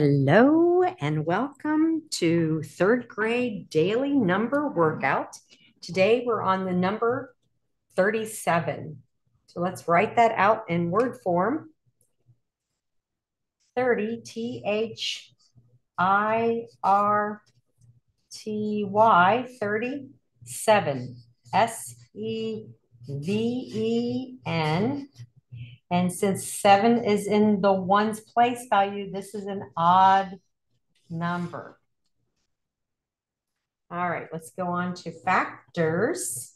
Hello and welcome to third grade daily number workout. Today we're on the number 37. So let's write that out in word form. 30, T H I R T Y, 37, S E V E N and since seven is in the ones place value, this is an odd number. All right, let's go on to factors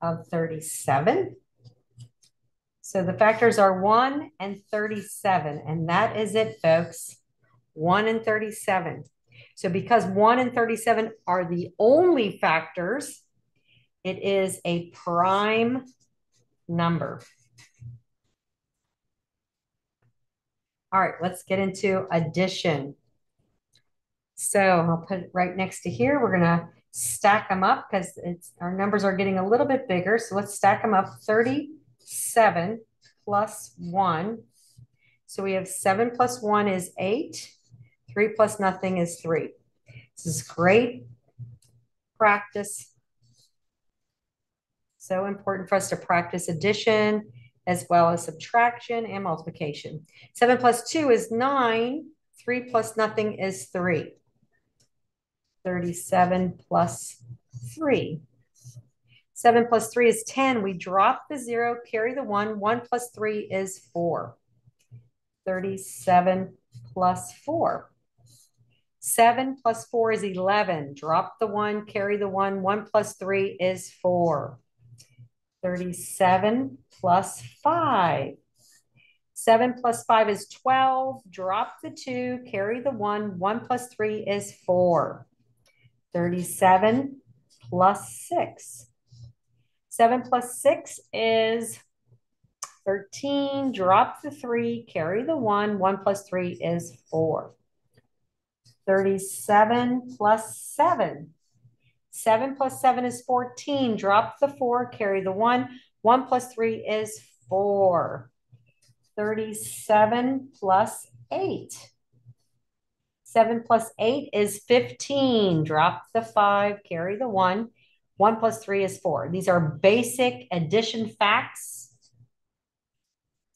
of 37. So the factors are 1 and 37, and that is it, folks. 1 and 37. So because 1 and 37 are the only factors, it is a prime number. All right, let's get into addition. So I'll put it right next to here. We're going to stack them up because it's our numbers are getting a little bit bigger. So let's stack them up. 37 plus 1. So we have 7 plus 1 is 8. 3 plus nothing is 3. This is great practice. So important for us to practice addition as well as subtraction and multiplication. 7 plus 2 is 9. 3 plus nothing is 3. 37 plus 3. 7 plus 3 is 10. We drop the 0, carry the 1. 1 plus 3 is 4. 37 plus 4. 7 plus 4 is 11. Drop the 1, carry the 1. 1 plus 3 is 4. 37 plus 5. 7 plus 5 is 12. Drop the 2, carry the 1. 1 plus 3 is 4. 37 plus 6. 7 plus 6 is 13. Drop the 3, carry the 1. 1 plus 3 is 4. 37 plus 7 7 plus 7 is 14. Drop the 4, carry the 1. 1 plus 3 is 4. 37 plus 8. 7 plus 8 is 15. Drop the 5, carry the 1. 1 plus 3 is 4. These are basic addition facts.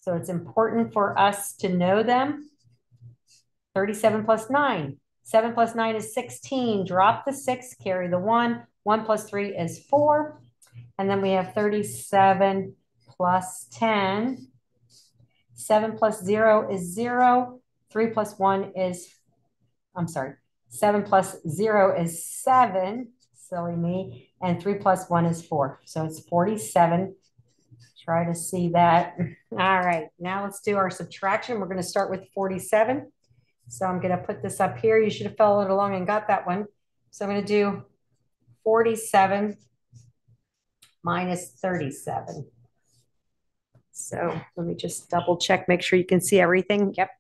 So it's important for us to know them. 37 plus 9. 7 plus 9 is 16. Drop the 6, carry the 1. 1 plus 3 is 4. And then we have 37 plus 10. 7 plus 0 is 0. 3 plus 1 is, I'm sorry, 7 plus 0 is 7. Silly me. And 3 plus 1 is 4. So it's 47. Try to see that. All right, now let's do our subtraction. We're going to start with 47. So I'm going to put this up here. You should have followed along and got that one. So I'm going to do 47 minus 37. So let me just double check, make sure you can see everything. Yep.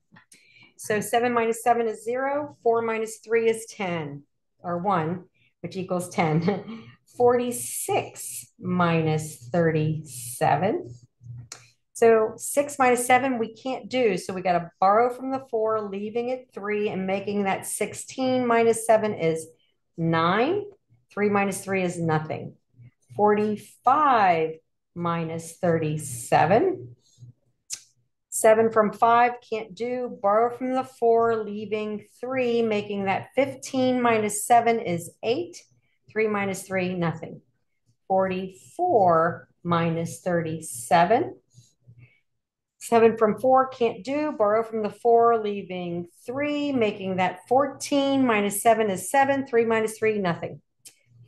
So 7 minus 7 is 0. 4 minus 3 is 10, or 1, which equals 10. 46 minus 37 so 6 minus 7 we can't do. So we got to borrow from the 4, leaving it 3, and making that 16 minus 7 is 9. 3 minus 3 is nothing. 45 minus 37. 7 from 5 can't do. Borrow from the 4, leaving 3, making that 15 minus 7 is 8. 3 minus 3, nothing. 44 minus 37. Seven from four can't do. Borrow from the four, leaving three, making that 14 minus seven is seven. Three minus three, nothing.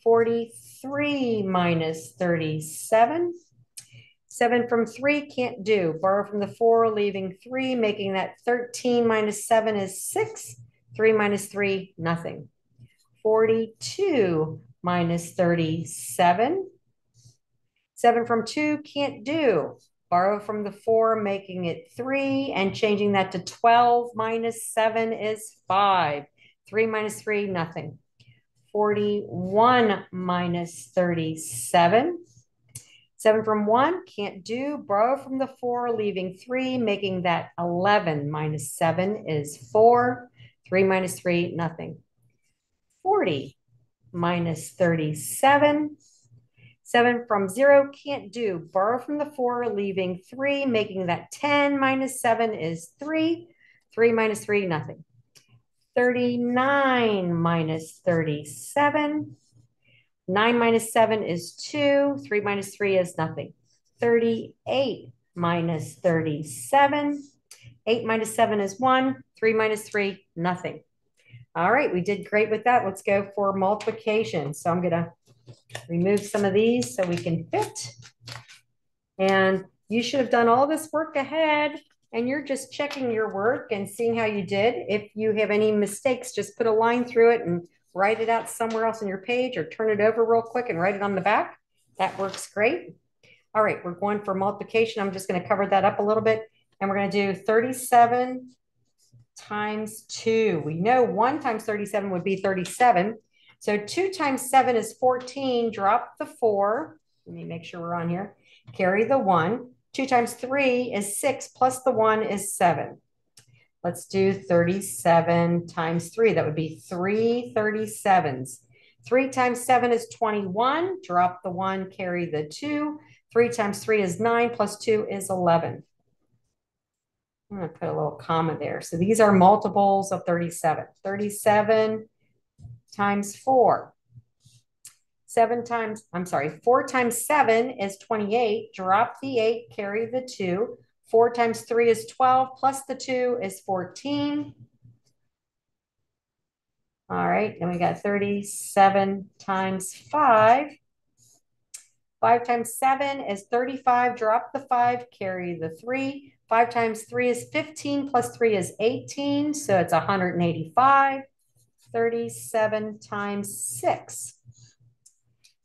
43 minus 37. Seven from three can't do. Borrow from the four, leaving three, making that 13 minus seven is six. Three minus three, nothing. 42 minus 37. Seven from two can't do borrow from the four, making it three, and changing that to 12 minus seven is five. Three minus three, nothing. 41 minus 37. Seven from one, can't do. Borrow from the four, leaving three, making that 11 minus seven is four. 3 minus 3, nothing. 40 minus 37. 7 from 0 can't do. Borrow from the 4, leaving 3, making that 10 minus 7 is 3. 3 minus 3, nothing. 39 minus 37. 9 minus 7 is 2. 3 minus 3 is nothing. 38 minus 37. 8 minus 7 is 1. 3 minus 3, nothing. All right, we did great with that. Let's go for multiplication. So I'm going to remove some of these so we can fit. And you should have done all this work ahead and you're just checking your work and seeing how you did. If you have any mistakes, just put a line through it and write it out somewhere else on your page or turn it over real quick and write it on the back. That works great. All right, we're going for multiplication. I'm just going to cover that up a little bit. And we're going to do 37 times 2. We know 1 times 37 would be 37. So 2 times 7 is 14. Drop the 4. Let me make sure we're on here. Carry the 1. 2 times 3 is 6, plus the 1 is 7. Let's do 37 times 3. That would be 3 37s. 3 times 7 is 21. Drop the 1, carry the 2. 3 times 3 is 9, plus 2 is 11. I'm going to put a little comma there. So these are multiples of 37. 37 times 4. 7 times, I'm sorry, 4 times 7 is 28. Drop the 8, carry the 2. 4 times 3 is 12, plus the 2 is 14. All right, then we got 37 times 5. 5 times 7 is 35. Drop the 5, carry the 3. 5 times 3 is 15, plus 3 is 18, so it's 185. 37 times 6.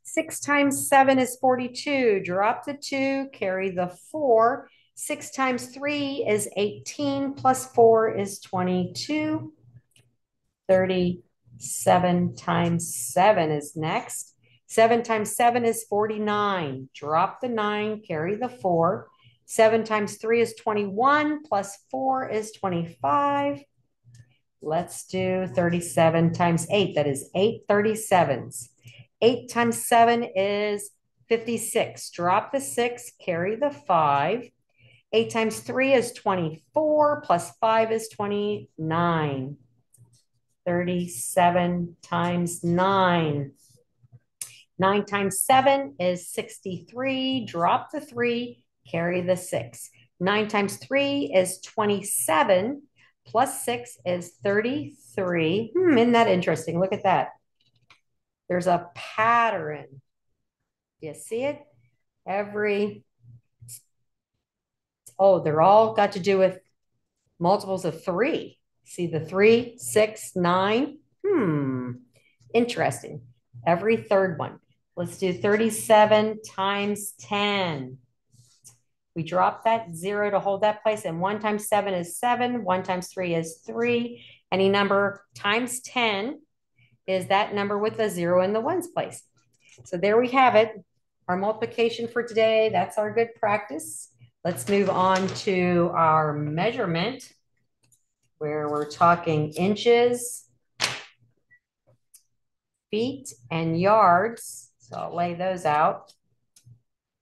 6 times 7 is 42. Drop the 2, carry the 4. 6 times 3 is 18, plus 4 is 22. 37 times 7 is next. 7 times 7 is 49. Drop the 9, carry the 4. 7 times 3 is 21, plus 4 is 25. Let's do 37 times 8. That is 8 37s. 8 times 7 is 56. Drop the 6, carry the 5. 8 times 3 is 24, plus 5 is 29. 37 times 9. 9 times 7 is 63. Drop the 3, carry the 6. 9 times 3 is 27, plus 6 is 33. Hmm, isn't that interesting? Look at that. There's a pattern. Do you see it? Every, oh, they're all got to do with multiples of 3. See the three, six, nine? Hmm, interesting. Every third one. Let's do 37 times 10. We drop that zero to hold that place. And one times seven is seven. One times three is three. Any number times 10 is that number with the zero in the ones place. So there we have it. Our multiplication for today. That's our good practice. Let's move on to our measurement where we're talking inches, feet, and yards. So I'll lay those out.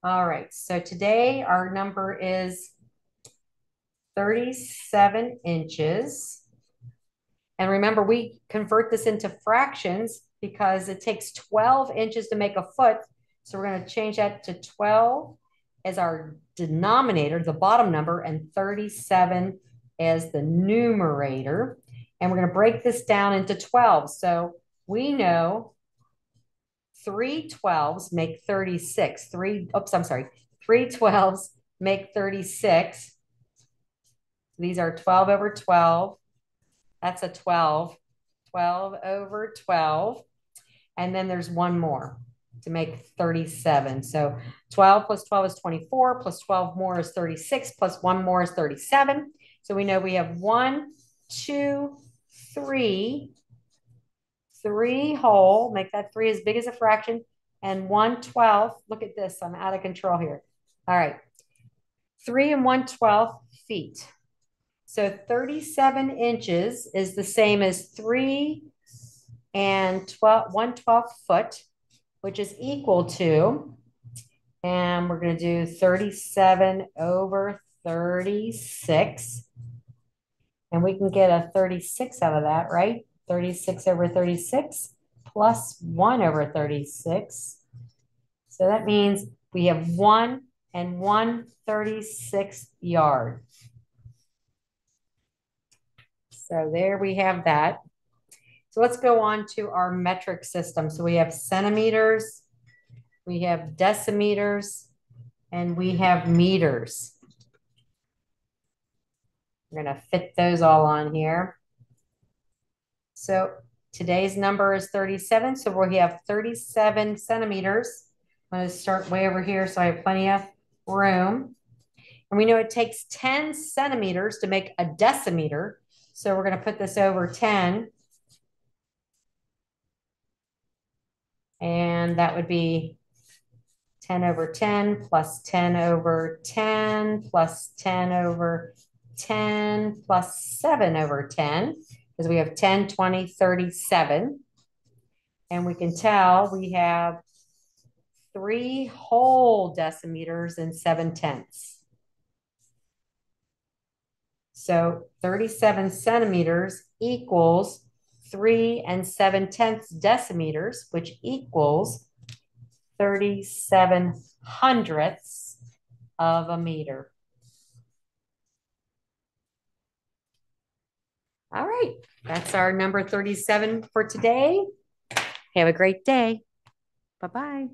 All right, so today our number is 37 inches. And remember, we convert this into fractions because it takes 12 inches to make a foot. So we're going to change that to 12 as our denominator, the bottom number, and 37 as the numerator. And we're going to break this down into 12. So we know three 12s make 36. Three, oops, I'm sorry. Three 12s make 36. These are 12 over 12. That's a 12. 12 over 12. And then there's one more to make 37. So 12 plus 12 is 24, plus 12 more is 36, plus one more is 37. So we know we have one, two, three, three whole, make that three as big as a fraction, and 1 12th. Look at this, I'm out of control here. All right, 3 and 1 12th feet. So 37 inches is the same as three and 12, one twelfth foot, which is equal to, and we're going to do 37 over 36. And we can get a 36 out of that, right? 36 over 36 plus 1 over 36. So that means we have 1 and 1 36th yard. So there we have that. So let's go on to our metric system. So we have centimeters, we have decimeters, and we have meters. We're going to fit those all on here. So today's number is 37. So we have 37 centimeters. I'm going to start way over here so I have plenty of room. And we know it takes 10 centimeters to make a decimeter. So we're going to put this over 10. And that would be 10 over 10 plus 10 over 10 plus 10 over 10 plus 7 over 10 because we have 10, 20, 37. And we can tell we have three whole decimeters and seven tenths. So 37 centimeters equals three and seven tenths decimeters, which equals 37 hundredths of a meter. All right, that's our number 37 for today. Have a great day. Bye-bye.